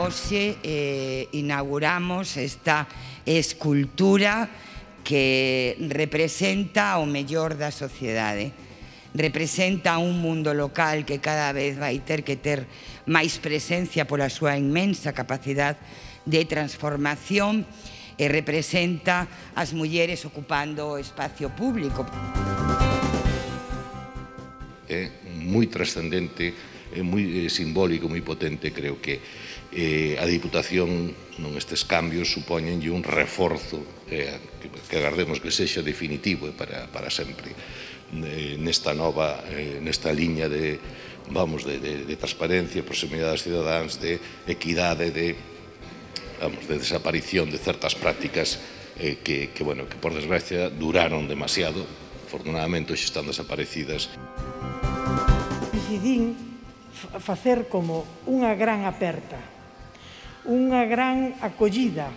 hoxe eh, inauguramos esta escultura que representa o mellor da sociedade. Representa un mundo local que cada vez vai ter que ter máis presencia pola súa inmensa capacidade de transformación e representa as mulleres ocupando o espacio público. É moi trascendente é moi simbólico, moi potente, creo que eh, a Diputación non estes cambios supoñenlle un reforzo eh, que agardemos que sexa definitivo eh, para, para sempre eh, nesta nova, eh, nesta liña de, vamos, de, de, de transparencia, proximidade aos cidadáns, de equidade, de, vamos, de desaparición de certas prácticas eh, que, que, bueno, que por desgracia duraron demasiado, afortunadamente hoxe están desaparecidas. Decidín facer como unha gran aperta, unha gran acollida,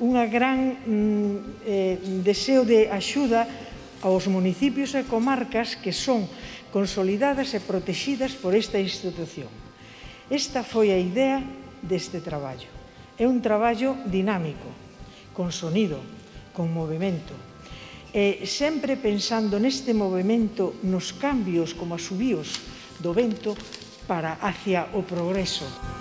unha gran mm, eh, deseo de axuda aos municipios e comarcas que son consolidadas e protegidas por esta institución. Esta foi a idea deste traballo. É un traballo dinámico, con sonido, con movimento. E sempre pensando neste movimento, nos cambios como asubíos do vento, para hacia o progreso.